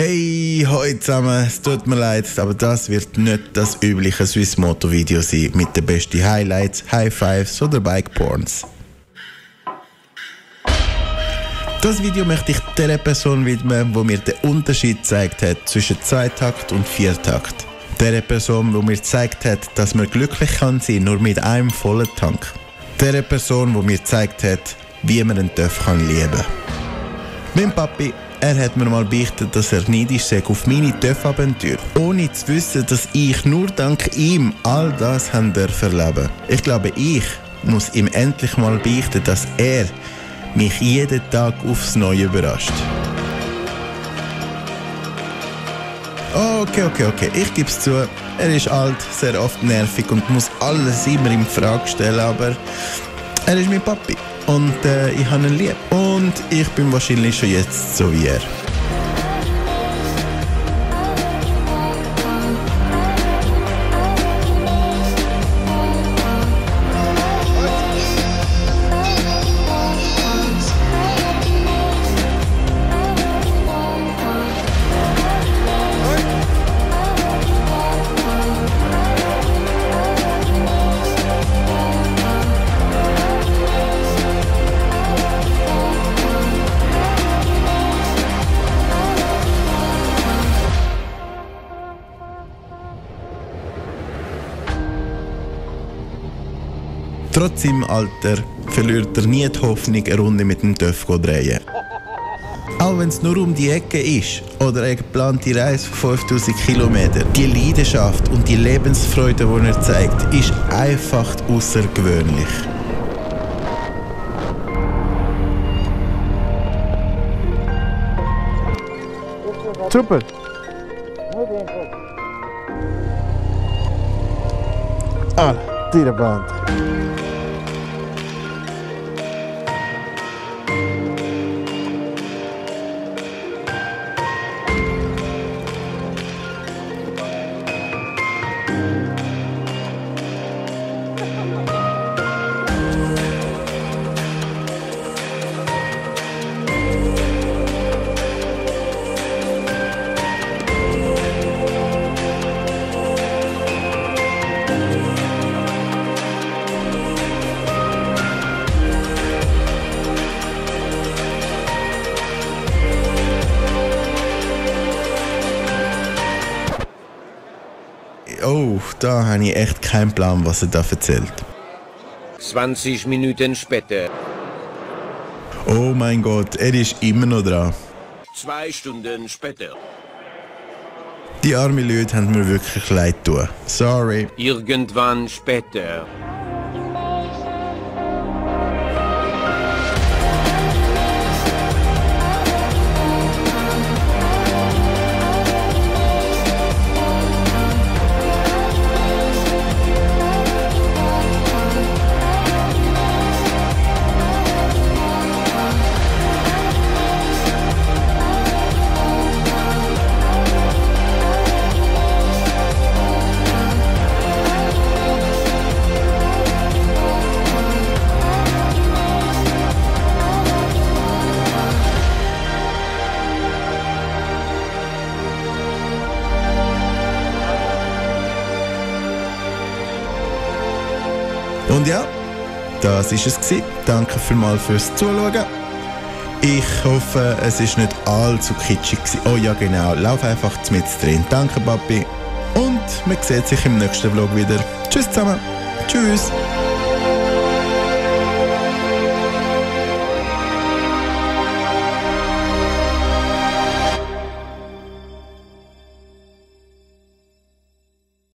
Hey, heute zusammen, es tut mir leid, aber das wird nicht das übliche Swiss Moto Video sein mit den besten Highlights, High Fives oder Bike Porns. Das Video möchte ich der Person widmen, wo mir den Unterschied gezeigt hat zwischen Zweitakt und Viertakt. Der Person, wo mir gezeigt hat, dass man glücklich kann sein nur mit einem vollen Tank. Der Person, wo mir gezeigt hat, wie man einen Töff kann lieben. Mein Papi er hat mir mal beichtet, dass er neidisch sei auf meine Töpfabenteuer, ohne zu wissen, dass ich nur dank ihm all das haben erleben Ich glaube, ich muss ihm endlich mal beichten, dass er mich jeden Tag aufs Neue überrascht. Okay, okay, okay, ich gebe es zu. Er ist alt, sehr oft nervig und muss alles immer in Frage stellen, aber er ist mein Papi und äh, ich habe ihn lieb. Und ich bin wahrscheinlich schon jetzt so wie er. Trotz seinem Alter verliert er nie die Hoffnung, eine Runde mit dem Töff zu drehen. Auch wenn es nur um die Ecke ist oder eine geplante Reise von 5000 Kilometern, die Leidenschaft und die Lebensfreude, die er zeigt, ist einfach außergewöhnlich. Super. Ah, tira Oh, da habe ich echt keinen Plan, was er da erzählt. 20 Minuten später. Oh mein Gott, er ist immer noch dran. Zwei Stunden später. Die armen Leute haben mir wirklich leid tun. Sorry. Irgendwann später. Und ja, das ist es gewesen. Danke vielmals fürs Zuschauen. Ich hoffe, es ist nicht allzu kitschig gewesen. Oh ja, genau. Lauf einfach mit drin. Danke, Papi. Und man sieht sich im nächsten Vlog wieder. Tschüss zusammen. Tschüss.